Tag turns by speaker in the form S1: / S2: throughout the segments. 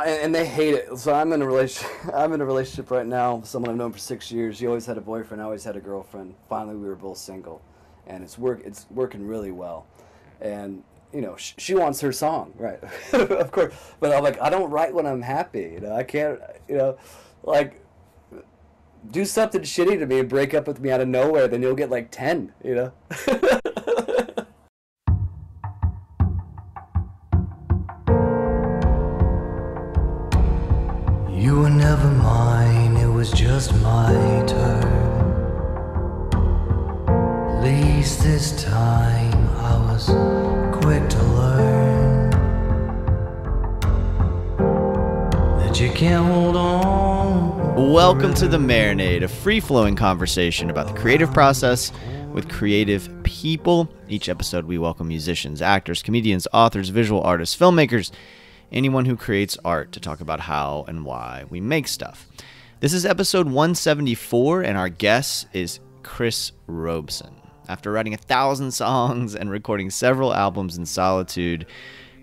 S1: I, and they hate it. So I'm in a relationship. I'm in a relationship right now with someone I've known for six years. She always had a boyfriend. I always had a girlfriend. Finally, we were both single, and it's work. It's working really well, and you know, sh- she wants her song, right? of course. But I'm like, I don't write when I'm happy. You know, I can't. You know, like do something shitty to me and break up with me out of nowhere, then you'll get like ten. You know.
S2: Welcome to The Marinade, a free flowing conversation about the creative process with creative people. Each episode, we welcome musicians, actors, comedians, authors, visual artists, filmmakers, anyone who creates art to talk about how and why we make stuff. This is episode 174, and our guest is Chris Robeson. After writing a thousand songs and recording several albums in solitude,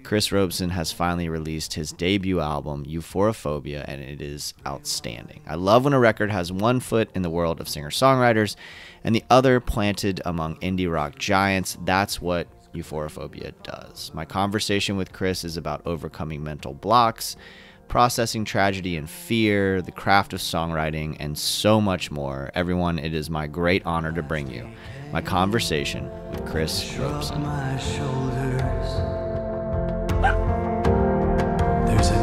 S2: Chris Robeson has finally released his debut album, Euphoriphobia, and it is outstanding. I love when a record has one foot in the world of singer songwriters and the other planted among indie rock giants. That's what Euphoriphobia does. My conversation with Chris is about overcoming mental blocks, processing tragedy and fear, the craft of songwriting, and so much more. Everyone, it is my great honor to bring you my conversation with Chris Robeson.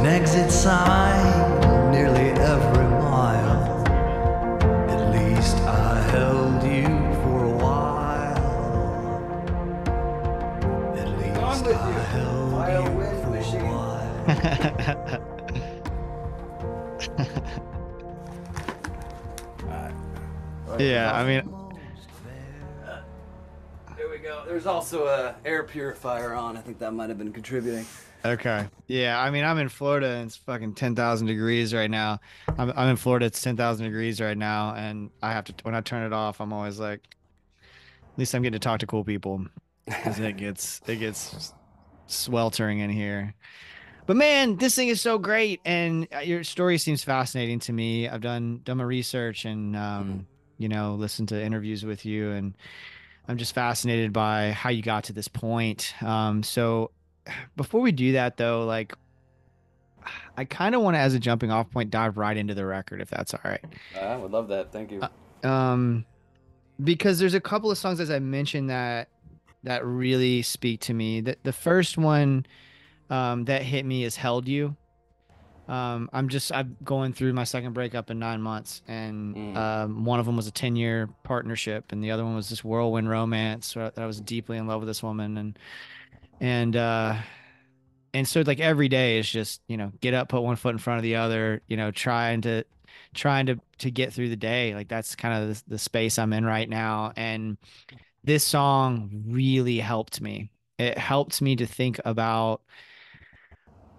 S3: An exit sign nearly every mile. At least I held you for a while. At least I held you for a while.
S2: Yeah, I mean,
S1: There we go. There's also a air purifier on. I think that might have been contributing.
S2: Okay. Yeah, I mean, I'm in Florida and it's fucking 10,000 degrees right now. I'm, I'm in Florida, it's 10,000 degrees right now. And I have to, when I turn it off, I'm always like, at least I'm getting to talk to cool people. 'cause it gets, it gets sweltering in here. But man, this thing is so great. And uh, your story seems fascinating to me. I've done, done my research and, um, you know, listened to interviews with you and I'm just fascinated by how you got to this point. Um, so before we do that though, like I kind of want to, as a jumping off point, dive right into the record, if that's all right.
S1: I would love that. Thank you.
S2: Um, because there's a couple of songs, as I mentioned, that that really speak to me. The the first one um, that hit me is "Held You." Um, I'm just I'm going through my second breakup in nine months, and
S1: Mm.
S2: um, one of them was a ten year partnership, and the other one was this whirlwind romance. Where I was deeply in love with this woman, and and uh, and so like every day is just you know get up, put one foot in front of the other, you know, trying to trying to to get through the day. Like that's kind of the, the space I'm in right now, and this song really helped me. It helped me to think about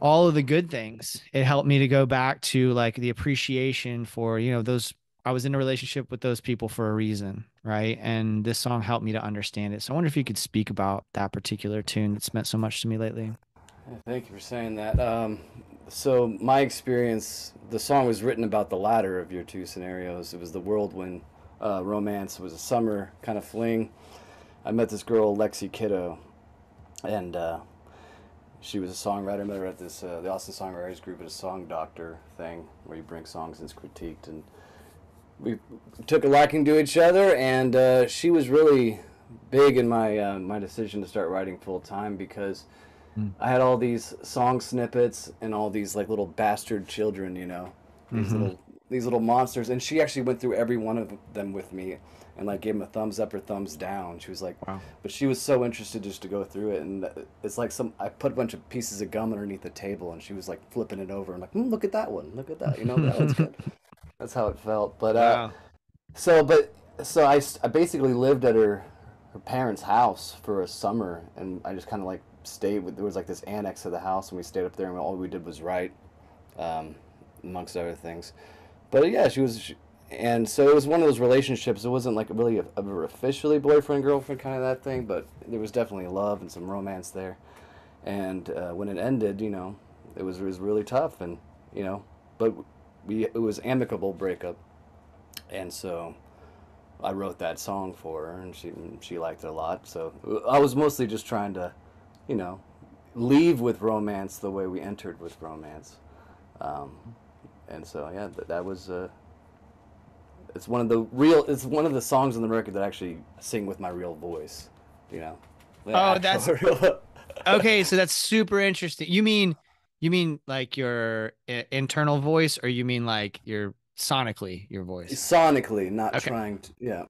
S2: all of the good things. It helped me to go back to like the appreciation for, you know, those I was in a relationship with those people for a reason, right? And this song helped me to understand it. So I wonder if you could speak about that particular tune that's meant so much to me lately.
S1: Thank you for saying that. Um, so my experience, the song was written about the latter of your two scenarios. It was the whirlwind uh, romance. Was a summer kind of fling. I met this girl, Lexi Kiddo, and uh, she was a songwriter. I met her at this uh, the Austin Songwriters Group at a Song Doctor thing where you bring songs and it's critiqued. And we took a liking to each other, and uh, she was really big in my uh, my decision to start writing full time because. I had all these song snippets and all these like little bastard children, you know, these little these little monsters. And she actually went through every one of them with me, and like gave them a thumbs up or thumbs down. She was like,
S2: Wow.
S1: but she was so interested just to go through it, and it's like some I put a bunch of pieces of gum underneath the table, and she was like flipping it over and like, mm, look at that one, look at that, you know, that one's good. That's how it felt. But uh, so, but so I, I basically lived at her her parents' house for a summer, and I just kind of like stayed with. There was like this annex to the house, and we stayed up there, and all we did was write, um, amongst other things. But yeah, she was, and so it was one of those relationships. It wasn't like really a, ever officially boyfriend girlfriend kind of that thing, but there was definitely love and some romance there. And uh, when it ended, you know, it was it was really tough, and you know, but we it was amicable breakup, and so I wrote that song for her, and she she liked it a lot. So I was mostly just trying to, you know, leave with romance the way we entered with romance, um, and so yeah, that, that was. Uh, it's one of the real. It's one of the songs on the record that I actually sing with my real voice. You know.
S2: Oh, that's-
S1: real-
S2: okay, so that's super interesting. You mean you mean like your internal voice, or you mean like your sonically your voice?
S1: sonically, not
S2: Okay.
S1: trying to. Yeah.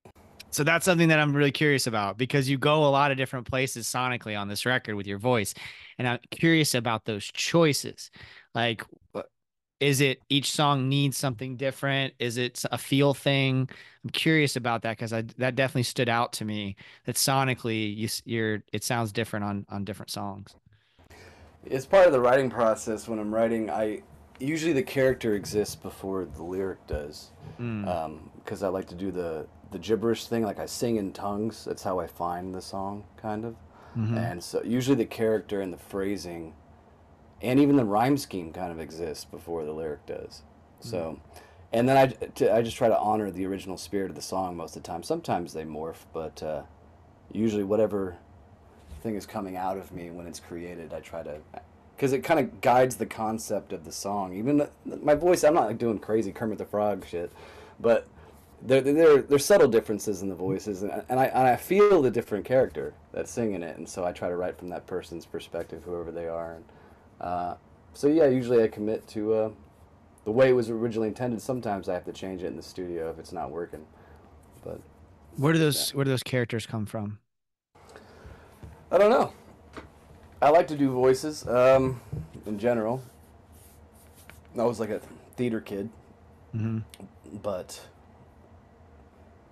S2: So that's something that I'm really curious about because you go a lot of different places sonically on this record with your voice. And I'm curious about those choices. Like, is it each song needs something different? Is it a feel thing? I'm curious about that because I that definitely stood out to me that sonically you you're it sounds different on on different songs.
S1: It's part of the writing process. When I'm writing, I usually the character exists before the lyric does,
S2: Mm.
S1: because I like to do the the gibberish thing. Like I sing in tongues. That's how I find the song, kind of.
S2: Mhm.
S1: And so usually the character and the phrasing, and even the rhyme scheme, kind of exists before the lyric does. So, and then I t- I just try to honor the original spirit of the song most of the time. Sometimes they morph, but uh, usually whatever thing is coming out of me when it's created, I try to, because it kind of guides the concept of the song. Even the, my voice, I'm not like doing crazy Kermit the Frog shit, but there there there's subtle differences in the voices, and, and I and I feel the different character that's singing it, and so I try to write from that person's perspective, whoever they are. And, uh, so yeah, usually I commit to uh, the way it was originally intended. Sometimes I have to change it in the studio if it's not working, but
S2: Where do those where do those characters come from?
S1: I don't know. I like to do voices um, in general. I was like a theater kid,
S2: hmm
S1: but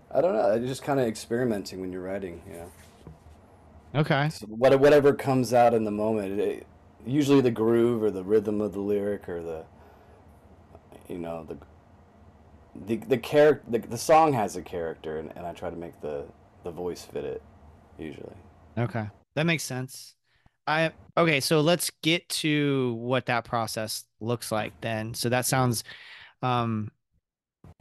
S1: I don't know. It's just kind of experimenting when you're writing. You know,
S2: Okay.
S1: so what, whatever comes out in the moment. It, usually the groove or the rhythm of the lyric or the, you know, the the the character. The, the song has a character, and, and I try to make the the voice fit it. Usually.
S2: Okay. That makes sense. I okay, so let's get to what that process looks like then. So that sounds um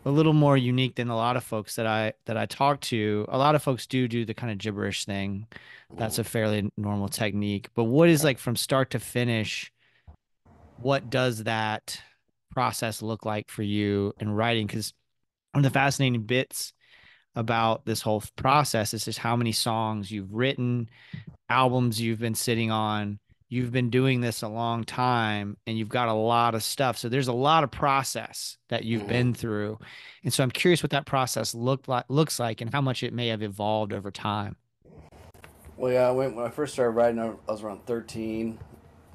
S2: a little more unique than a lot of folks that I that I talk to. A lot of folks do do the kind of gibberish thing. That's a fairly normal technique. But what is like from start to finish? What does that process look like for you in writing? Because one of the fascinating bits about this whole process is just how many songs you've written, albums you've been sitting on. You've been doing this a long time and you've got a lot of stuff. So there's a lot of process that you've
S1: Mhm.
S2: been through. And so I'm curious what that process looked like looks like and how much it may have evolved over time.
S1: Well, yeah, when, when I first started writing, I I was around 13,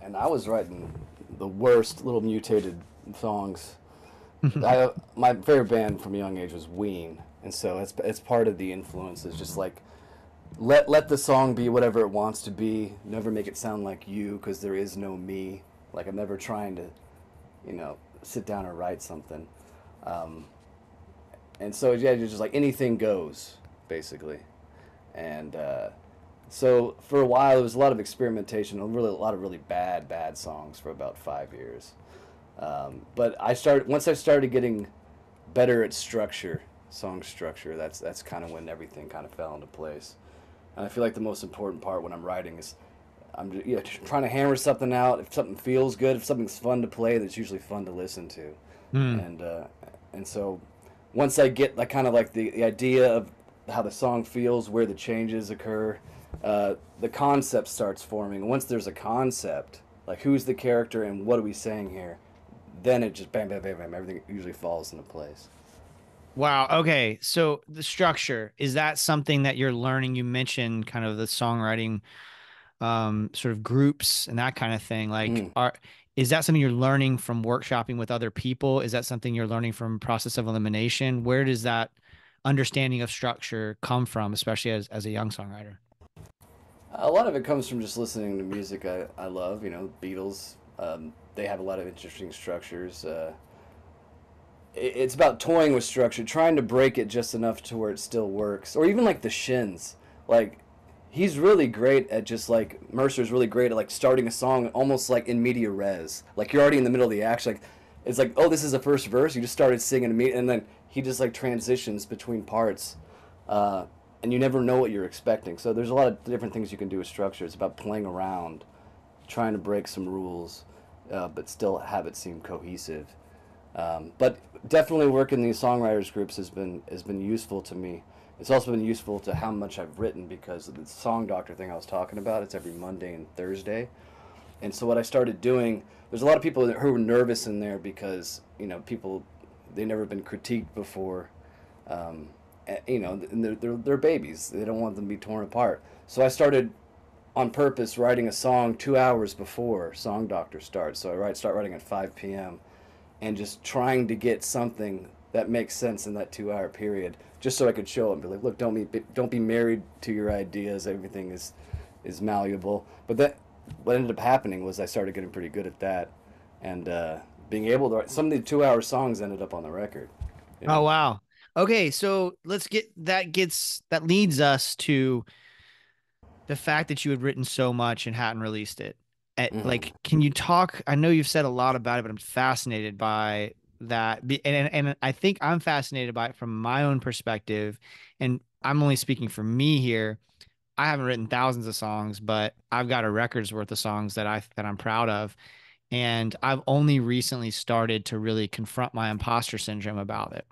S1: and I was writing the worst little mutated songs. I, my favorite band from a young age was Ween, and so it's it's part of the influence. Is just like let let the song be whatever it wants to be. Never make it sound like you, because there is no me. Like I'm never trying to, you know, sit down and write something. Um, and so yeah, you're just like anything goes, basically, and. Uh, so for a while, there was a lot of experimentation, a really a lot of really bad, bad songs for about five years. Um, but I started once I started getting better at structure, song structure. That's that's kind of when everything kind of fell into place. And I feel like the most important part when I'm writing is I'm ju- yeah, just trying to hammer something out. If something feels good, if something's fun to play, that's usually fun to listen to.
S2: Hmm.
S1: And uh, and so once I get like kind of like the, the idea of how the song feels, where the changes occur, uh, the concept starts forming. Once there's a concept, like who's the character and what are we saying here, then it just bam, bam, bam, bam. Everything usually falls into place.
S2: Wow. Okay. So the structure is that something that you're learning? You mentioned kind of the songwriting, um, sort of groups and that kind of thing. Like,
S1: Mm.
S2: are is that something you're learning from workshopping with other people? Is that something you're learning from process of elimination? Where does that understanding of structure come from, especially as as a young songwriter?
S1: A lot of it comes from just listening to music I, I love. You know, Beatles. Um, they have a lot of interesting structures. Uh, it's about toying with structure, trying to break it just enough to where it still works. Or even like the Shins. Like he's really great at just like Mercer's really great at like starting a song almost like in media res. Like you're already in the middle of the action. Like it's like oh this is the first verse. You just started singing and then he just like transitions between parts, uh, and you never know what you're expecting. So there's a lot of different things you can do with structure. It's about playing around, trying to break some rules, uh, but still have it seem cohesive. Um, but definitely working these songwriters groups has been has been useful to me. It's also been useful to how much I've written because the song doctor thing I was talking about. It's every Monday and Thursday, and so what I started doing. There's a lot of people who were nervous in there because you know people they've never been critiqued before. Um, and, you know, and they're, they're, they're babies. They don't want them to be torn apart. So I started on purpose writing a song two hours before Song Doctor starts. So I write, start writing at 5 p.m. and just trying to get something that makes sense in that two-hour period, just so I could show them, be like, look, don't be don't be married to your ideas. Everything is is malleable. But that what ended up happening was I started getting pretty good at that, and uh, being able to. Write some of the two-hour songs ended up on the record.
S4: you know?
S2: Oh wow. Okay, so let's get that gets that leads us to the fact that you had written so much and hadn't released it. At,
S1: Mhm.
S2: Like, can you talk? I know you've said a lot about it, but I'm fascinated by that. And and I think I'm fascinated by it from my own perspective. And I'm only speaking for me here. I haven't written thousands of songs, but I've got a record's worth of songs that I that I'm proud of. And I've only recently started to really confront my imposter syndrome about it.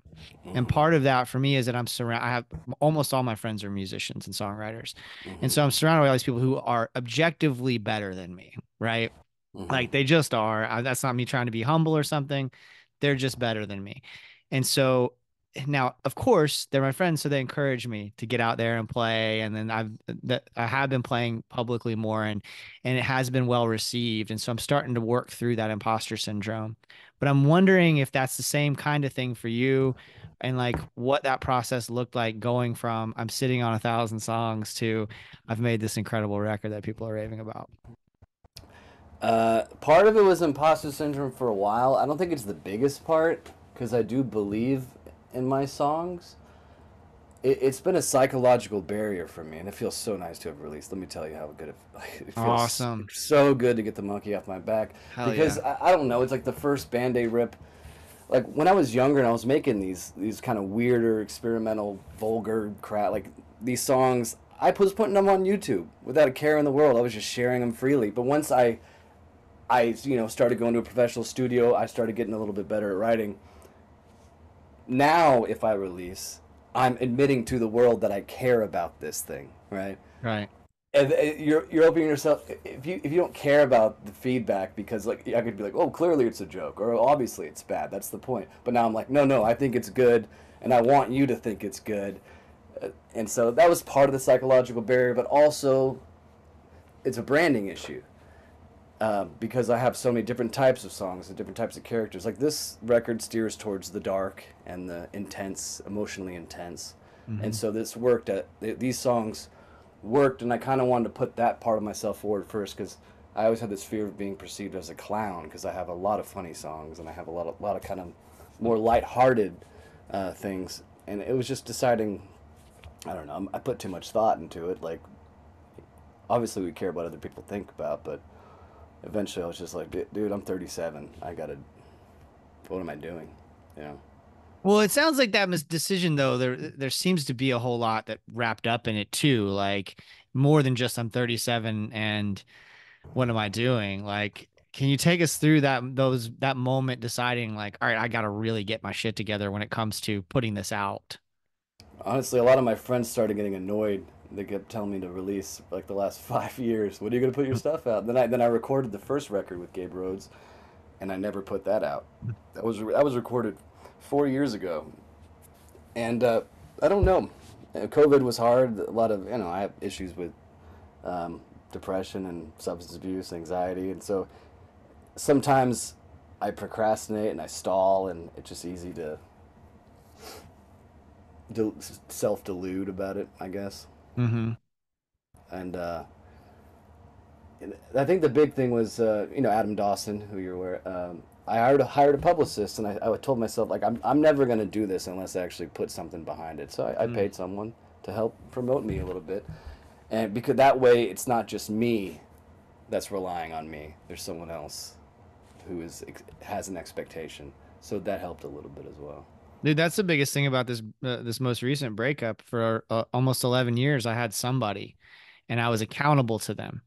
S2: And part of that for me is that I'm surrounded. I have almost all my friends are musicians and songwriters, and so I'm surrounded by all these people who are objectively better than me, right?
S1: Mhm.
S2: Like they just are. That's not me trying to be humble or something. They're just better than me, and so now, of course, they're my friends, so they encourage me to get out there and play. And then I've that I have been playing publicly more, and and it has been well received. And so I'm starting to work through that imposter syndrome. But I'm wondering if that's the same kind of thing for you, and like what that process looked like going from I'm sitting on a thousand songs to I've made this incredible record that people are raving about.
S1: Uh, part of it was imposter syndrome for a while. I don't think it's the biggest part because I do believe in my songs. It, it's been a psychological barrier for me, and it feels so nice to have released. Let me tell you how good it, it feels.
S2: Awesome.
S1: So good to get the monkey off my back
S2: Hell
S1: because
S2: yeah.
S1: I, I don't know. It's like the first Band Aid rip. Like when I was younger and I was making these these kind of weirder, experimental, vulgar crap, like these songs, I was putting them on YouTube without a care in the world. I was just sharing them freely. But once I I you know started going to a professional studio. I started getting a little bit better at writing. Now, if I release, I'm admitting to the world that I care about this thing, right?
S2: Right.
S1: And uh, you're you're opening yourself. If you if you don't care about the feedback, because like I could be like, oh, clearly it's a joke, or obviously it's bad. That's the point. But now I'm like, no, no, I think it's good, and I want you to think it's good. Uh, And so that was part of the psychological barrier, but also it's a branding issue uh, because I have so many different types of songs and different types of characters. Like this record steers towards the dark and the intense, emotionally intense, and so this worked. At th- these songs worked, and I kind of wanted to put that part of myself forward first because I always had this fear of being perceived as a clown because I have a lot of funny songs and I have a lot of lot of kind of more lighthearted uh, things, and it was just deciding. I don't know. I put too much thought into it. Like, obviously, we care what other people think about, but eventually, I was just like, dude, I'm 37. I gotta. What am I doing? You know.
S2: Well, it sounds like that mis- decision though. There, there seems to be a whole lot that wrapped up in it too. Like more than just I'm 37 and what am I doing? Like, can you take us through that those that moment deciding like, all right, I got to really get my shit together when it comes to putting this out.
S1: Honestly, a lot of my friends started getting annoyed. They kept telling me to release like the last five years. When are you gonna put your stuff out? Then I then I recorded the first record with Gabe Rhodes, and I never put that out. That was that was recorded four years ago, and uh, I don't know. Uh, COVID was hard. A lot of you know I have issues with um, depression and substance abuse, anxiety, and so sometimes I procrastinate and I stall, and it's just easy to del- self delude about it, I guess.
S2: Mm-hmm.
S1: And uh, I think the big thing was, uh, you know, Adam Dawson, who you're aware. Um, I hired a, hired a publicist, and I, I told myself like I'm I'm never gonna do this unless I actually put something behind it. So I, I
S2: Mm.
S1: paid someone to help promote me a little bit, and because that way it's not just me that's relying on me. There's someone else who is has an expectation. So that helped a little bit as well.
S2: Dude, that's the biggest thing about this uh, this most recent breakup. For uh, almost 11 years, I had somebody, and I was accountable to them.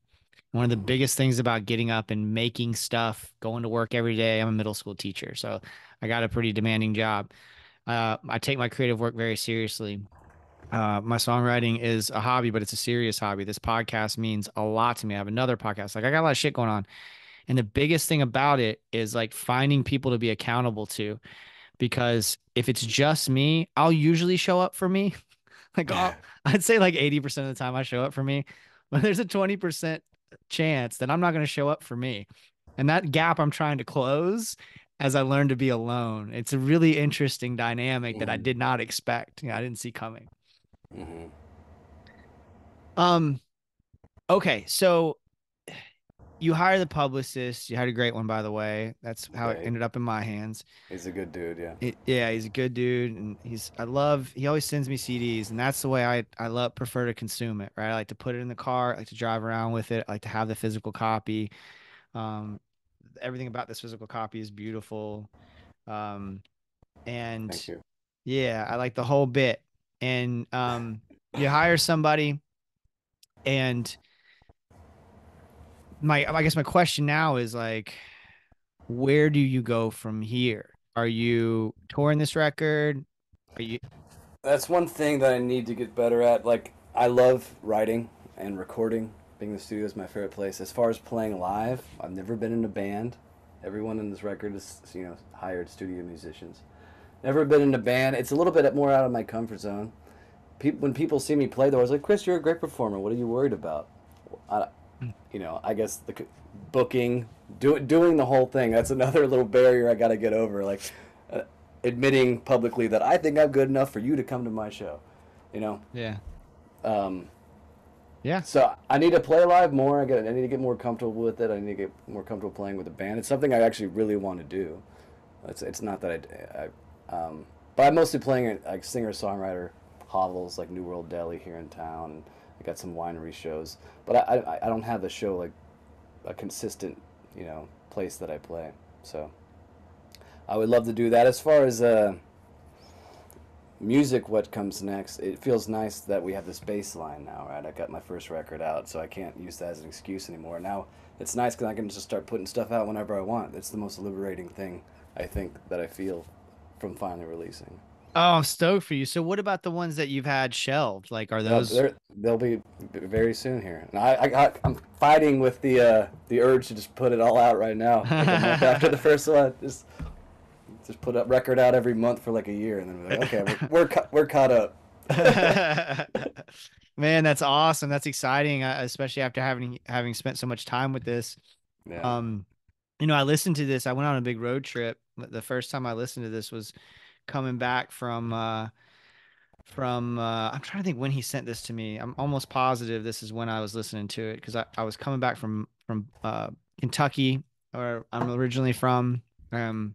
S2: One of the biggest things about getting up and making stuff, going to work every day. I'm a middle school teacher, so I got a pretty demanding job. Uh, I take my creative work very seriously. Uh, my songwriting is a hobby, but it's a serious hobby. This podcast means a lot to me. I have another podcast. Like I got a lot of shit going on. And the biggest thing about it is like finding people to be accountable to. Because if it's just me, I'll usually show up for me. like I'll, I'd say like 80% of the time I show up for me. But there's a 20% chance that I'm not going to show up for me. And that gap I'm trying to close as I learn to be alone. It's a really interesting dynamic that I did not expect. You know, I didn't see coming.
S1: Mm-hmm.
S2: Um, okay, so you hire the publicist. You had a great one, by the way. That's how it ended up in my hands.
S1: He's a good dude, yeah.
S2: It, yeah, he's a good dude, and he's I love. He always sends me CDs, and that's the way I I love prefer to consume it. Right, I like to put it in the car. I like to drive around with it. I like to have the physical copy. Um, everything about this physical copy is beautiful. Um, and
S1: Thank you.
S2: yeah, I like the whole bit. And um you hire somebody and my I guess my question now is like where do you go from here? Are you touring this record? Are you
S1: That's one thing that I need to get better at. Like, I love writing and recording. Being in the studio is my favorite place. As far as playing live, I've never been in a band. Everyone in this record is, you know, hired studio musicians. Never been in a band. It's a little bit more out of my comfort zone. People, when people see me play, they're always like, "Chris, you're a great performer. What are you worried about?" I, you know, I guess the booking, do, doing the whole thing. That's another little barrier I got to get over. Like, uh, admitting publicly that I think I'm good enough for you to come to my show. You know,
S2: Yeah.
S1: um,
S2: Yeah.
S1: so I need to play live more. I get I need to get more comfortable with it. I need to get more comfortable playing with the band. It's something I actually really want to do. It's it's not that I, I um, but I'm mostly playing it like singer songwriter hovels like New World Deli here in town. And I got some winery shows, but I, I I don't have the show like a consistent you know place that I play. So I would love to do that. As far as uh, music, what comes next? It feels nice that we have this bass line now, right? I got my first record out, so I can't use that as an excuse anymore. Now it's nice because I can just start putting stuff out whenever I want. It's the most liberating thing I think that I feel from finally releasing.
S2: Oh, I'm stoked for you. So what about the ones that you've had shelved? Like are those
S1: they'll be very soon here. And I, I got, I'm fighting with the uh, the urge to just put it all out right now. Like after the first one, just just put a record out every month for like a year, and then be like, okay, we're we're, ca- we're caught up.
S2: Man, that's awesome. That's exciting, uh, especially after having having spent so much time with this.
S1: Yeah.
S2: Um, you know, I listened to this. I went on a big road trip. The first time I listened to this was coming back from uh from uh I'm trying to think when he sent this to me. I'm almost positive this is when I was listening to it because I, I was coming back from from uh Kentucky where I'm originally from. Um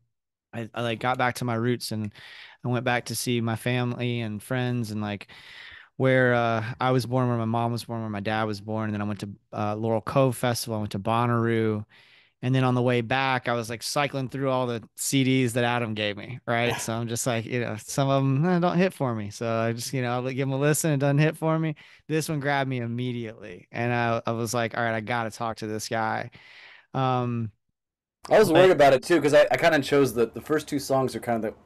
S2: I, I like got back to my roots and I went back to see my family and friends and like where uh, I was born, where my mom was born, where my dad was born. And then I went to uh, Laurel Cove Festival. I went to Bonnaroo. And then on the way back, I was like cycling through all the CDs that Adam gave me. Right. So I'm just like, you know, some of them eh, don't hit for me. So I just, you know, I'll give them a listen. It doesn't hit for me. This one grabbed me immediately. And I, I was like, all right, I got to talk to this guy. Um,
S1: I was
S2: But-
S1: worried about it too because I, I kind of chose the the first two songs are kind of the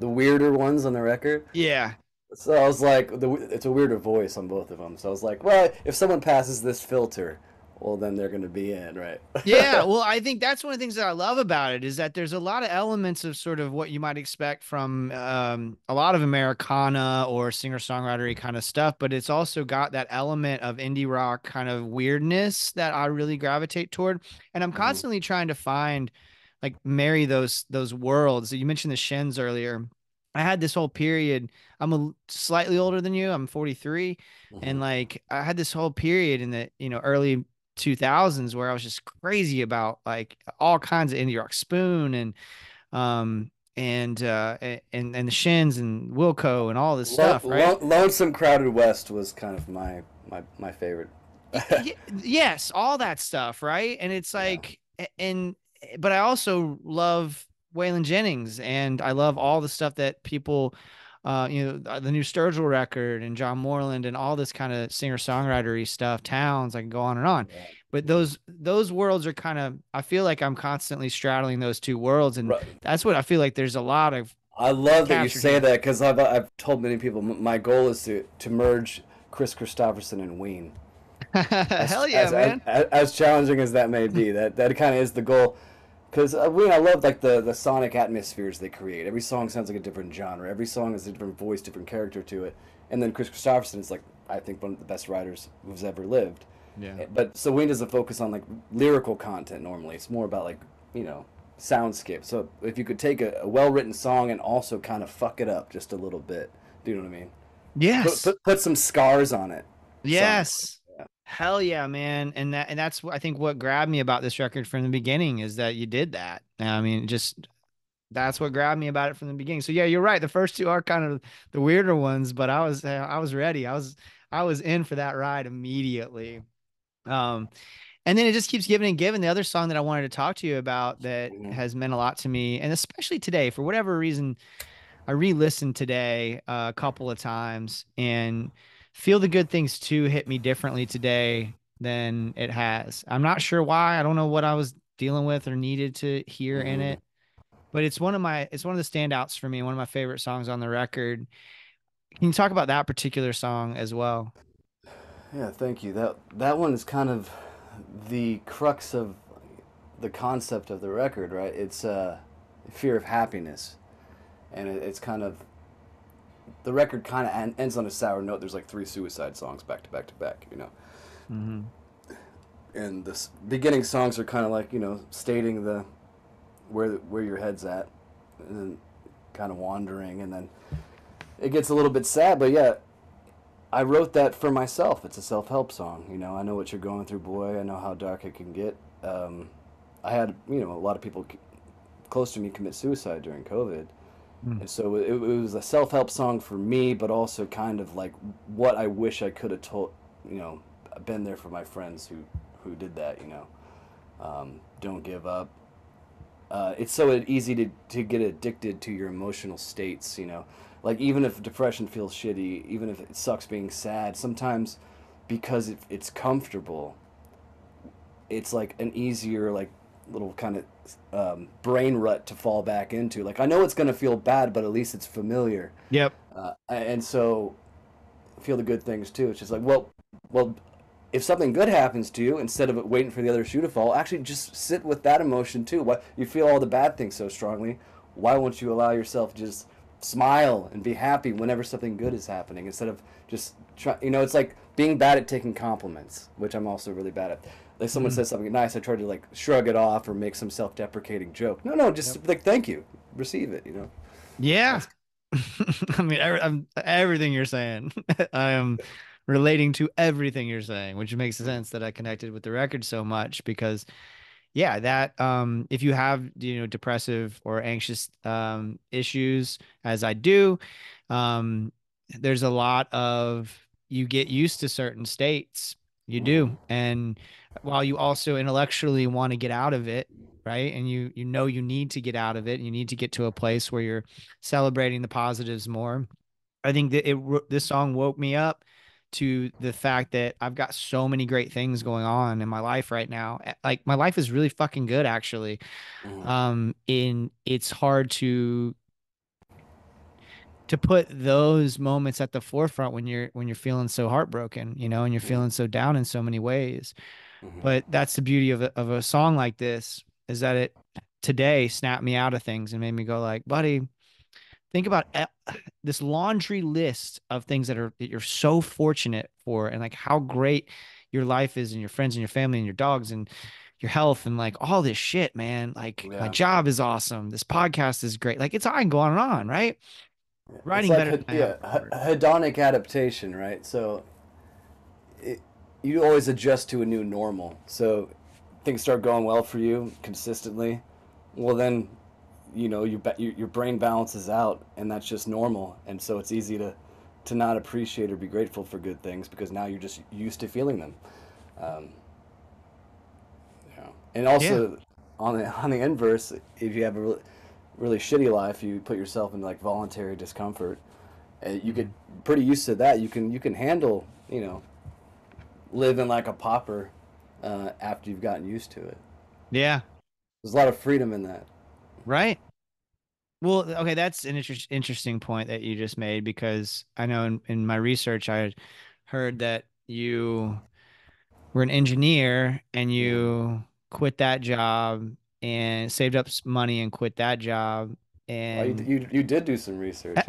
S1: the weirder ones on the record.
S2: yeah.
S1: So I was like, the, it's a weirder voice on both of them. So I was like, well, if someone passes this filter, well, then they're gonna be in, right?
S2: yeah well i think that's one of the things that i love about it is that there's a lot of elements of sort of what you might expect from um, a lot of americana or singer songwritery kind of stuff but it's also got that element of indie rock kind of weirdness that i really gravitate toward and i'm
S1: Mhm.
S2: constantly trying to find like marry those those worlds you mentioned the shins earlier i had this whole period i'm a slightly older than you i'm 43 and like I had this whole period in the you know early 2000s where I was just crazy about like all kinds of indie rock spoon and um and uh and and the shins and Wilco and all this
S1: Lo-
S2: stuff right
S1: Lo- Lonesome Crowded West was kind of my my my favorite.
S2: Yes, all that stuff, right? And it's like, a- and but I also love Waylon Jennings, and I love all the stuff that people, uh, you know, the new Sturgill record and John Moreland and all this kind of singer songwritery stuff. Townes, I can go on and on.
S1: Yeah.
S2: But those those worlds are kind of. I feel like I'm constantly straddling those two worlds, and
S1: Right.
S2: that's what I feel like. There's a lot of.
S1: I love that you say that because I've I've told many people my goal is to to merge Kris Kristofferson and Ween. As-
S2: Hell yeah,
S1: as,
S2: man!
S1: As, as challenging as that may be, that that kind of is the goal. Because uh, Ween, I love like the the sonic atmospheres they create. Every song sounds like a different genre. Every song has a different voice, different character to it. And then Kris Kristofferson is like I think one of the best writers who's ever lived.
S2: yeah.
S1: But so Ween doesn't focus on like lyrical content normally. It's more about like you know soundscape. So if you could take a, a well written song and also kind of fuck it up just a little bit, do you know what I mean?
S2: Yes.
S1: Put, put, put some scars on it.
S2: Yes. Hell yeah, man. And that and that's what I think what grabbed me about this record from the beginning is that you did that. I mean, just that's what grabbed me about it from the beginning. So yeah, you're right. The first two are kind of the weirder ones, but I was I was ready. I was I was in for that ride immediately. Um and then it just keeps giving and giving. The other song that I wanted to talk to you about that
S1: Mhm.
S2: has meant a lot to me, and especially today, for whatever reason, I re-listened today uh, a couple of times and feel the good things too hit me differently today than it has. I'm not sure why. I don't know what I was dealing with or needed to hear in
S1: Mhm.
S2: it, but it's one of my it's one of the standouts for me. One of my favorite songs on the record. Can you talk about that particular song as well?
S1: Yeah, thank you. That that one is kind of the crux of the concept of the record, right? It's uh, fear of happiness, and it, it's kind of the record kind of en- ends on a sour note. There's like three suicide songs back to back to back, you know.
S2: Mm-hmm.
S1: and the s- beginning songs are kind of like you know stating the where where your head's at and then kind of wandering and then it gets a little bit sad but yeah i wrote that for myself it's a self-help song you know i know what you're going through boy i know how dark it can get um, i had you know a lot of people c- close to me commit suicide during covid
S2: Mm.
S1: and so it, it was a self-help song for me but also kind of like what i wish i could have told you know been there for my friends who who did that you know. Um, don't give up. Uh, it's so easy to, to get addicted to your emotional states you know. Like even if depression feels shitty even if it sucks being sad sometimes because it, it's comfortable it's like an easier like little kind of um, brain rut to fall back into like i know it's going to feel bad but at least it's familiar
S2: Yep.
S1: uh, and so feel the good things too. It's just like, well, well, if something good happens to you, instead of waiting for the other shoe to fall, actually just sit with that emotion too. What you feel all the bad things so strongly, why won't you allow yourself to just smile and be happy whenever something good is happening instead of just try, you know, it's like being bad at taking compliments, which I'm also really bad at. Like someone says something nice, I try to like shrug it off or make some self-deprecating joke. No, no, just like thank you, receive it. You know.
S2: Yeah. I mean, every, I'm, everything you're saying, I am relating to everything you're saying, which makes sense that I connected with the record so much because, yeah, that um, if you have you know depressive or anxious um, issues, as I do, um, there's a lot of you get used to certain states. You do, and while you also intellectually want to get out of it, right? And you you know you need to get out of it. You need to get to a place where you're celebrating the positives more. I think that it this song woke me up to the fact that I've got so many great things going on in my life right now. Like my life is really fucking good actually.
S1: Mhm.
S2: Um in it's hard to to put those moments at the forefront when you're when you're feeling so heartbroken, you know, and you're feeling so down in so many ways.
S1: Mhm.
S2: But that's the beauty of a, of a song like this is that it today snapped me out of things and made me go like, buddy, think about this laundry list of things that are that you're so fortunate for and like how great your life is and your friends and your family and your dogs and your health and like all this shit, man. Like my job is awesome. This podcast is great. Like it's I can go on and on, right? Writing
S1: like
S2: better
S1: yeah, hedonic adaptation, right? So you always adjust to a new normal. So things start going well for you consistently. Well, then, you know, your your, your brain balances out, and that's just normal. And so it's easy to to not appreciate or be grateful for good things because now you're just used to feeling them. Um, yeah. And also on the on the inverse, if you have a really, really shitty life, you put yourself in like voluntary discomfort. And you get pretty used to that. You can you can handle you know living like a pauper uh, after you've gotten used to it.
S2: Yeah.
S1: There's a lot of freedom in that.
S2: Right. Well, okay, that's an inter- interesting point that you just made because I know in, in my research I heard that you were an engineer and you quit that job and saved up money and quit that job and
S1: oh, you, you, you did do some research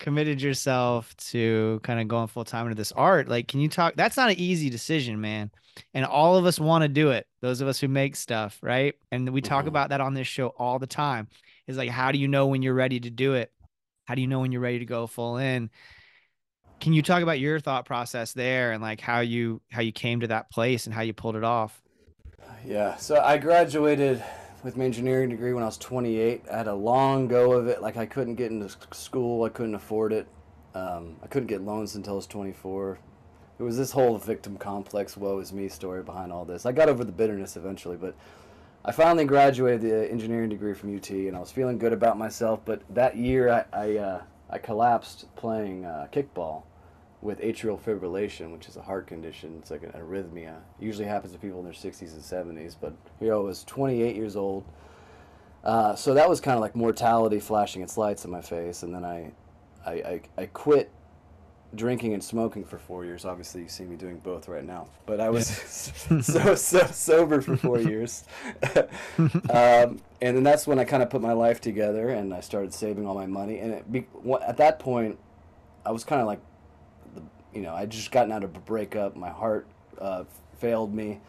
S2: committed yourself to kind of going full time into this art like can you talk that's not an easy decision man. And all of us want to do it those of us who make stuff right? And we talk mm-hmm. about that on this show all the time. Is like how do you know when you're ready to do it? How do you know when you're ready to go full in? Can you talk about your thought process there and like how you how you came to that place and how you pulled it off?
S1: Yeah so i graduated with my engineering degree when i was 28 i had a long go of it. Like i couldn't get into school. I couldn't afford it. Um, i couldn't get loans until i was 24 it was this whole victim complex woe is me story behind all this. I got over the bitterness eventually but I finally graduated the engineering degree from UT, and I was feeling good about myself. But that year, I I, uh, I collapsed playing uh, kickball with atrial fibrillation, which is a heart condition. It's like an arrhythmia. It usually happens to people in their 60s and 70s. But here I was 28 years old. Uh, so that was kind of like mortality flashing its lights in my face. And then I, I, I, I quit drinking and smoking for four years. Obviously, you see me doing both right now. But I was so, so sober for four years, um, and then that's when I kind of put my life together and I started saving all my money. And it be, at that point, I was kind of like, you know, I just gotten out of a breakup. My heart uh, failed me.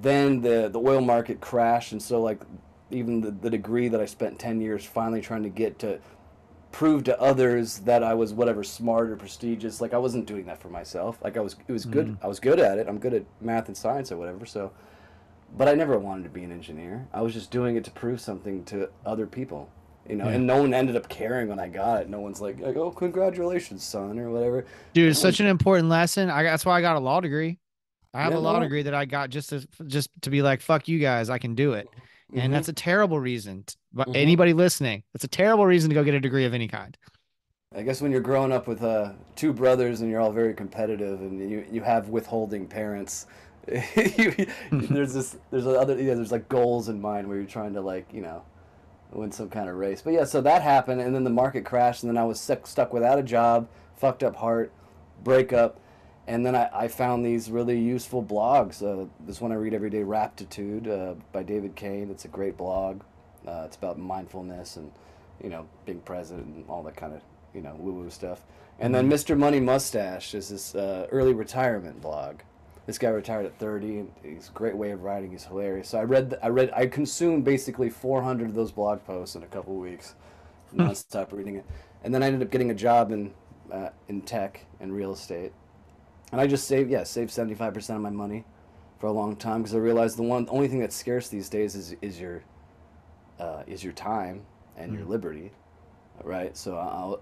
S1: Then the the oil market crashed, and so like even the, the degree that I spent ten years finally trying to get to prove to others that I was whatever smart or prestigious. Like I wasn't doing that for myself. Like I was, it was good. Mm. I was good at it. I'm good at math and science or whatever. So, but I never wanted to be an engineer. I was just doing it to prove something to other people. You know, yeah. and no one ended up caring when I got it. No one's like, like "Oh, congratulations, son," or whatever.
S2: Dude, it's such an important lesson. I that's why I got a law degree. I have yeah, a law no. degree that I got just to just to be like, "Fuck you guys, I can do it." and mm-hmm. that's a terrible reason. But mm-hmm. anybody listening, it's a terrible reason to go get a degree of any kind.
S1: I guess when you're growing up with uh, two brothers and you're all very competitive and you, you have withholding parents, there's this there's other yeah, there's like goals in mind where you're trying to like you know win some kind of race. But yeah, so that happened and then the market crashed and then I was stuck stuck without a job, fucked up heart, breakup and then I, I, found these really useful blogs. Uh, this one I read every day, Raptitude uh, by David Cain. It's a great blog. Uh, it's about mindfulness and you know being present and all that kind of you know woo woo stuff. And then Mr. Mm-hmm. Money Mustache is this uh, early retirement blog. This guy retired at 30, and he's a great way of writing. He's hilarious. So I read, the, I read, I consumed basically 400 of those blog posts in a couple weeks, nonstop reading it. And then I ended up getting a job in uh, in tech and real estate and I just saved, yeah, saved 75% of my money for a long time because I realized the one, the only thing that's scarce these days is, is your, uh, is your time and mm your liberty, right? So I'll,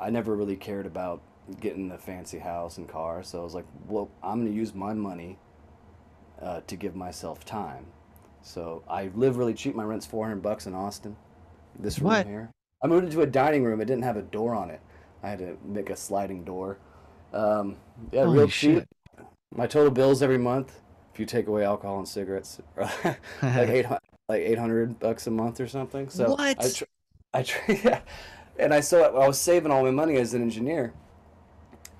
S1: I never really cared about getting the fancy house and car. So I was like, well, I'm going to use my money uh, to give myself time. So I live really cheap. My rent's 400 bucks in Austin. This room what? here. I moved into a dining room. It didn't have a door on it. I had to make a sliding door. Um, yeah, Holy real cheap. Shit. My total bills every month, if you take away alcohol and cigarettes, like eight like eight hundred bucks a month or something. So
S2: what?
S1: I, tr- I tr- yeah. and I saw I was saving all my money as an engineer,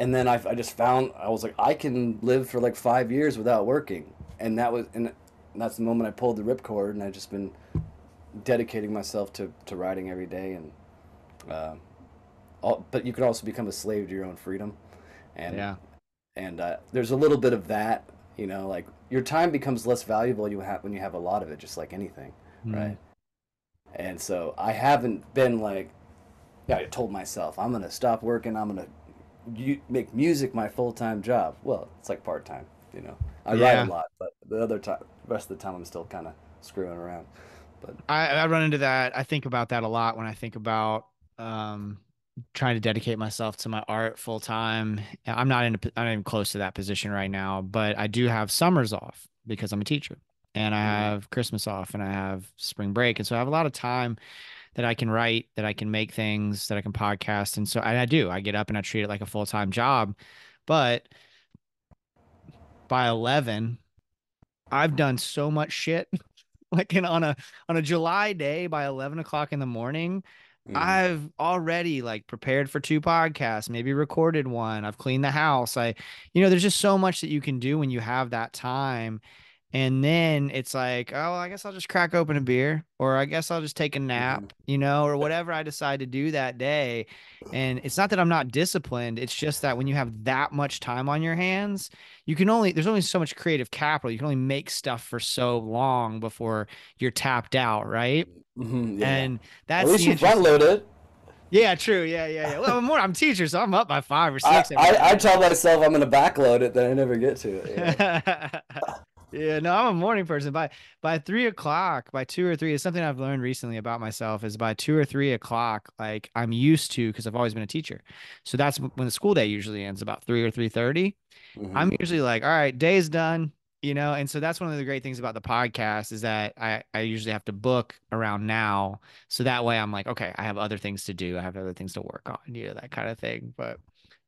S1: and then I, I just found I was like I can live for like five years without working, and that was and that's the moment I pulled the ripcord, and I've just been dedicating myself to to writing every day, and uh, all, but you could also become a slave to your own freedom. And yeah. and uh, there's a little bit of that you know like your time becomes less valuable you have when you have a lot of it just like anything mm. right? And so i haven't been like yeah i told myself i'm gonna stop working. I'm gonna you, make music my full-time job well it's like part-time you know i yeah. write a lot but the other time rest of the time i'm still kind of screwing around but
S2: I, I run into that i think about that a lot when i think about um trying to dedicate myself to my art full time. I'm not in a, I'm not even close to that position right now, but I do have summers off because I'm a teacher and I
S1: Mhm.
S2: have Christmas off and I have spring break. And so I have a lot of time that I can write, that I can make things, that I can podcast. And so and I do. I get up and I treat it like a full time job. But by 11, I've done so much shit. like in, on a on a July day by 11 o'clock in the morning,
S1: Mhm.
S2: I've already like prepared for two podcasts, maybe recorded one. I've cleaned the house. I, you know, there's just so much that you can do when you have that time. And then it's like, oh, I guess I'll just crack open a beer, or I guess I'll just take a nap, you know, or whatever I decide to do that day. And it's not that I'm not disciplined. It's just that when you have that much time on your hands, you can only, there's only so much creative capital. You can only make stuff for so long before you're tapped out. Right.
S1: Mhm, yeah.
S2: And that's
S1: At least you front load it.
S2: yeah, true. Yeah, yeah, yeah. Well, I'm more. I'm teacher, so I'm up by five or six. every
S1: I, I tell myself I'm gonna backload it, then I never get to it. Yeah.
S2: yeah, no, I'm a morning person. By by three o'clock, by two or three, is something I've learned recently about myself. Is by two or three o'clock, like I'm used to because I've always been a teacher. So that's when the school day usually ends, about three or three thirty.
S1: Mhm.
S2: I'm usually like, all right, day's done, you know. And so that's one of the great things about the podcast is that I I usually have to book around now, so that way I'm like, okay, I have other things to do, I have other things to work on, you know, that kind of thing. But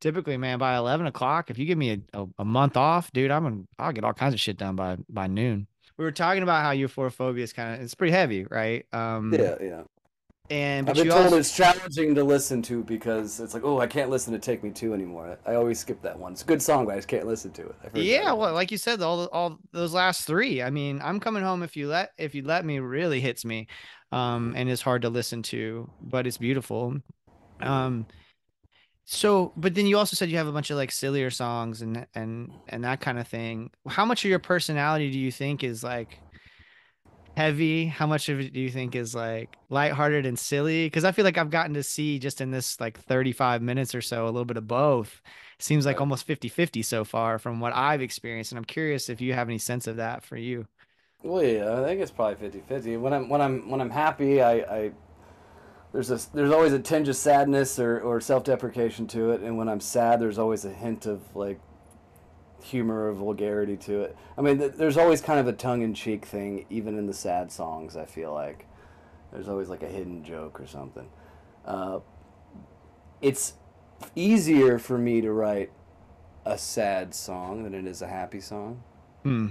S2: typically, man, by eleven o'clock, if you give me a, a, a month off, dude, I'm gonna I'll get all kinds of shit done by by noon. We were talking about how Euphoriphobia is kind of it's pretty heavy, right? Um,
S1: yeah, yeah.
S2: And
S1: I've been
S2: you
S1: told
S2: also,
S1: it's challenging to listen to because it's like, oh, I can't listen to "Take Me To" anymore. I always skip that one. It's a good song, but I just can't listen to it. I've that
S2: Yeah, well, like you said, all all those last three. I mean, I'm coming home if you let if you let me really hits me, um, and it's hard to listen to, but it's beautiful. Um, so, but then you also said you have a bunch of like sillier songs and and and that kind of thing. How much of your personality do you think is like heavy? How much of it do you think is like lighthearted and silly? Because I feel like I've gotten to see just in this like 35 minutes or so a little bit of both. Seems like almost 50-50 so far from what I've experienced. And I'm curious if you have any sense of that for you.
S1: Well, yeah, I think it's probably 50-50. When I'm when I'm when I'm happy, I, I there's a there's always a tinge of sadness or, or self-deprecation to it, and when I'm sad, there's always a hint of like humor or vulgarity to it. I mean, th- there's always kind of a tongue-in-cheek thing, even in the sad songs. I feel like there's always like a hidden joke or something. Uh, it's easier for me to write a sad song than it is a happy song
S2: Hmm.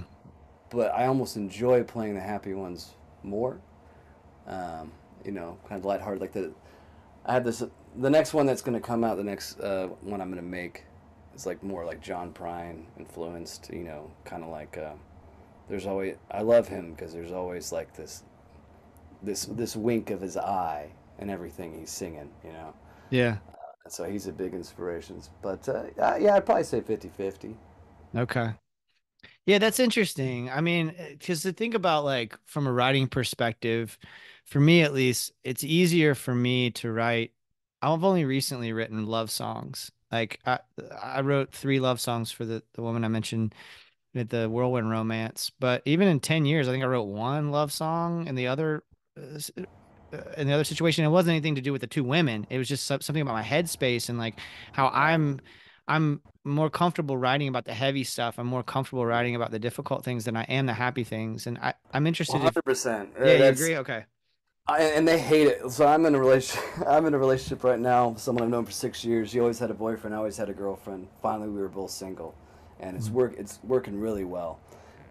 S1: but I almost enjoy playing the happy ones more. Um, you know, kind of lighthearted. Like the, I have this. The next one that's going to come out, the next uh, one I'm going to make, is like more like John Prine influenced. You know, kind of like. Uh, there's always. I love him because there's always like this. This this wink of his eye and everything he's singing. You know,
S2: Yeah.
S1: and so he's a big inspiration. But uh, uh, yeah, I'd probably say 50-50.
S2: Okay. Yeah, that's interesting. I mean, because to think about like from a writing perspective, for me at least, it's easier for me to write. I've only recently written love songs. Like I, I wrote three love songs for the the woman I mentioned at the Whirlwind Romance. But even in ten years, I think I wrote one love song, and the other, uh, uh, in the other situation, it wasn't anything to do with the two women. It was just something about my headspace and like how I'm I'm more comfortable writing about the heavy stuff. I'm more comfortable writing about the difficult things than I am the happy things. And I, I'm interested
S1: 100%.
S2: yeah, you agree? Okay.
S1: I, and they hate it. So I'm in a relationship. I'm in a relationship right now with someone I've known for six years. She always had a boyfriend. I always had a girlfriend. Finally, we were both single, and it's hmm. work. It's working really well.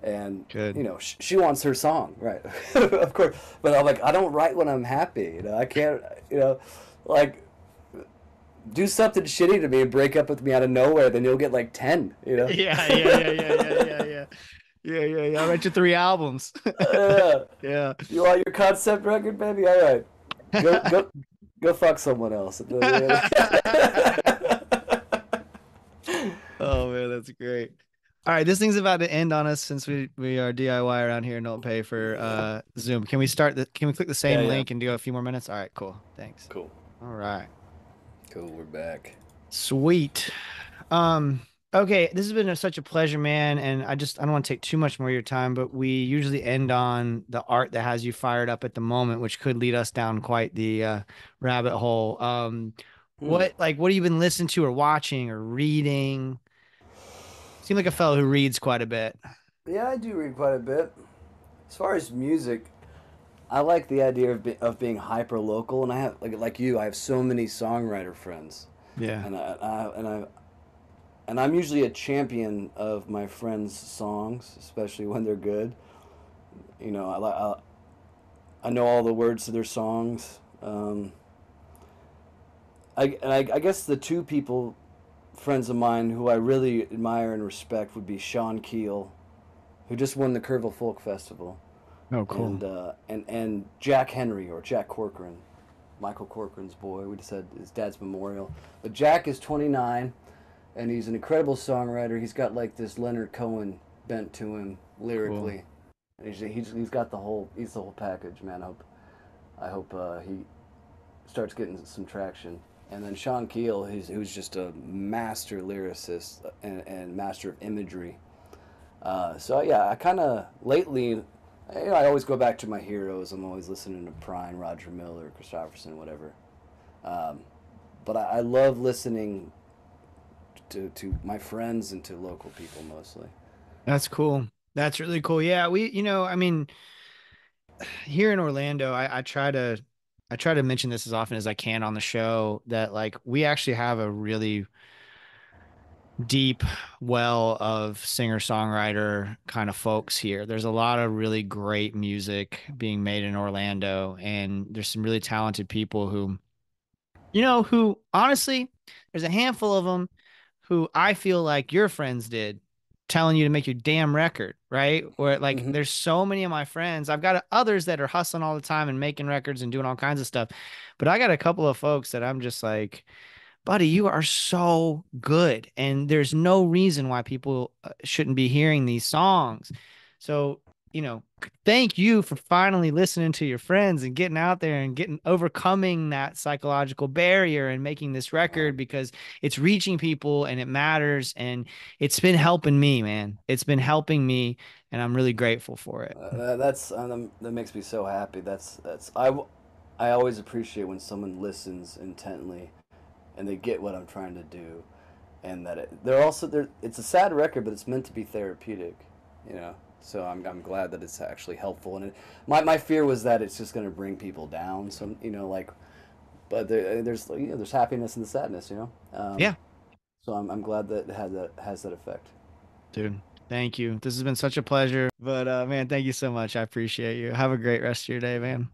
S1: And
S2: Good.
S1: you know, sh- she wants her song, right? of course. But I'm like, I don't write when I'm happy. You know, I can't. You know, like do something shitty to me and break up with me out of nowhere. Then you'll get like ten. You know.
S2: Yeah, yeah, yeah, yeah, yeah, yeah, yeah. Yeah, yeah, yeah. I wrote you three albums.
S1: Yeah.
S2: yeah.
S1: You want your concept record, baby? All right. Go go go fuck someone else.
S2: Oh man, that's great. All right, this thing's about to end on us since we we are DIY around here and don't pay for uh Zoom. Can we start the can we click the same
S1: Yeah, yeah.
S2: link and do a few more minutes? All right, cool. Thanks.
S1: cool.
S2: All right.
S1: Cool, we're back.
S2: Sweet. Um, okay, this has been a, such a pleasure, man. And I just I don't want to take too much more of your time, but we usually end on the art that has you fired up at the moment, which could lead us down quite the uh, rabbit hole. Um, What like what have you been listening to or watching or reading? Seem like a fellow who reads quite a bit.
S1: Yeah, I do read quite a bit. As far as music, I like the idea of, be, of being hyper local, and I have like like you, I have so many songwriter friends,
S2: Yeah.
S1: and I, I and I and I'm usually a champion of my friends' songs, especially when they're good. You know, I I, I know all the words to their songs. Um, I, and I, I guess the two people, friends of mine, who I really admire and respect would be Sean Keel, who just won the Kerrville Folk Festival,
S2: Oh
S1: and uh, and and Jack Henry or Jack Corcoran, Michael Corcoran's boy. We just had his dad's memorial. But Jack is 29, and he's an incredible songwriter. He's got like this Leonard Cohen bent to him lyrically. And he's, he's, he's got the whole he's the whole package, man. I hope I hope uh, he starts getting some traction. And then Sean Keel, who's, who's just a master lyricist and, and master of imagery. Uh, so yeah, I kind of lately, you know, I always go back to my heroes. I'm always listening to Prine, Roger Miller, Kristofferson, whatever. Um, but I, I love listening to to my friends and to local people mostly.
S2: That's cool. That's really cool. Yeah, we, you know, I mean, here in Orlando, I, I try to, I try to mention this as often as I can on the show that like we actually have a really deep well of singer songwriter kind of folks here. There's a lot of really great music being made in Orlando, and there's some really talented people who, you know, who honestly, there's a handful of them who I feel like your friends did telling you to make your damn record, right? Where like
S1: Mhm.
S2: there's so many of my friends. I've got others that are hustling all the time and making records and doing all kinds of stuff. But I got a couple of folks that I'm just like, buddy, you are so good. And there's no reason why people uh, shouldn't be hearing these songs. So, you know, thank you for finally listening to your friends and getting out there and getting overcoming that psychological barrier and making this record because it's reaching people and it matters. And it's been helping me, man. It's been helping me. And I'm really grateful for it.
S1: Uh, that- that's um, that makes me so happy. That's that's I, I always appreciate when someone listens intently, and they get what I'm trying to do, and that it, they're also they're, It's a sad record, but it's meant to be therapeutic, you know. So I'm I'm glad that it's actually helpful. And it, my my fear was that it's just going to bring people down. So you know, like, but there, there's you know, there's happiness in the sadness, you know. Um,
S2: Yeah.
S1: So I'm I'm glad that it had that has that effect.
S2: Dude, thank you. This has been such a pleasure. But uh, man, thank you so much. I appreciate you. Have a great rest of your day, man.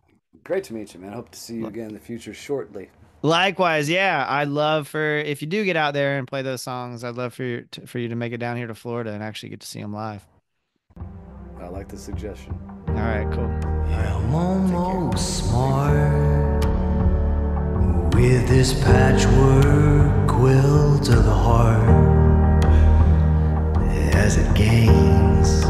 S1: Great to meet you, man. Hope to see you again in the future shortly.
S2: Likewise, yeah. I'd love for if you do get out there and play those songs, I'd love for you to, for you to make it down here to Florida and actually get to see them live.
S1: I like the suggestion.
S2: All right, cool.
S3: I'm almost smart with this patchwork quilt of the heart as it gains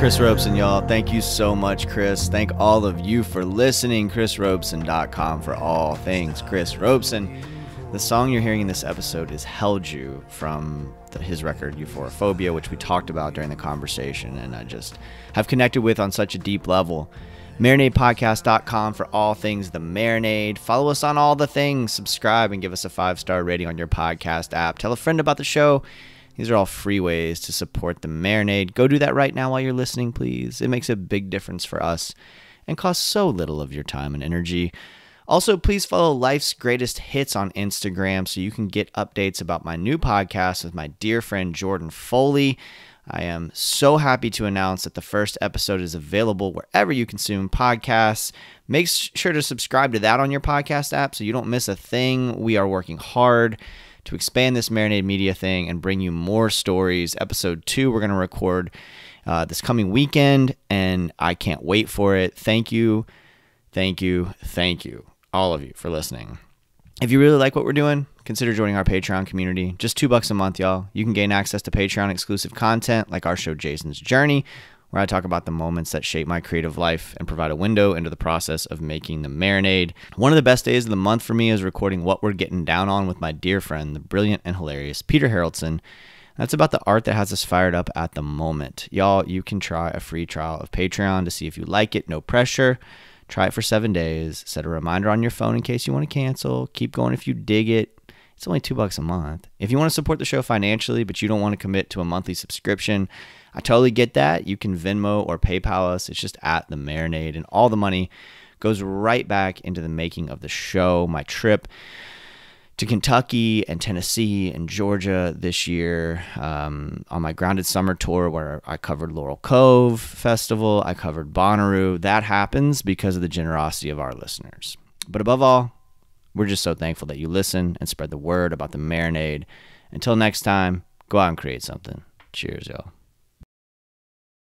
S2: Chris Robeson, y'all. Thank you so much, Chris. Thank all of you for listening. ChrisRobeson.com for all things Chris Robeson. The song you're hearing in this episode is Held You from the, his record Euphoriphobia, which we talked about during the conversation, and I just have connected with on such a deep level. MarinadePodcast.com for all things the marinade. Follow us on all the things. Subscribe and give us a five star rating on your podcast app. Tell a friend about the show. These are all free ways to support the marinade. Go do that right now while you're listening, please. It makes a big difference for us and costs so little of your time and energy. Also, please follow Life's Greatest Hits on Instagram so you can get updates about my new podcast with my dear friend Jordan Foley. I am so happy to announce that the first episode is available wherever you consume podcasts. Make sure to subscribe to that on your podcast app so you don't miss a thing. We are working hard to expand this Marinade Media thing and bring you more stories. Episode two, we're going to record uh, this coming weekend, and I can't wait for it. Thank you, thank you, thank you, all of you, for listening. If you really like what we're doing, consider joining our Patreon community. Just two bucks a month, y'all. You can gain access to Patreon exclusive content like our show Jason's Journey, where I talk about the moments that shape my creative life and provide a window into the process of making the marinade. One of the best days of the month for me is recording what we're getting down on with my dear friend, the brilliant and hilarious Peter Haraldson. That's about the art that has us fired up at the moment. Y'all, you can try a free trial of Patreon to see if you like it, no pressure. Try it for seven days. Set a reminder on your phone in case you want to cancel. Keep going if you dig it. It's only two bucks a month. If you want to support the show financially, but you don't want to commit to a monthly subscription, I totally get that. You can Venmo or PayPal us. It's just at the marinade, and all the money goes right back into the making of the show. My trip to Kentucky and Tennessee and Georgia this year um, on my Grounded Summer Tour, where I covered Laurel Cove Festival, I covered Bonnaroo. That happens because of the generosity of our listeners. But above all, we're just so thankful that you listen and spread the word about the marinade. Until next time, go out and create something. Cheers, y'all.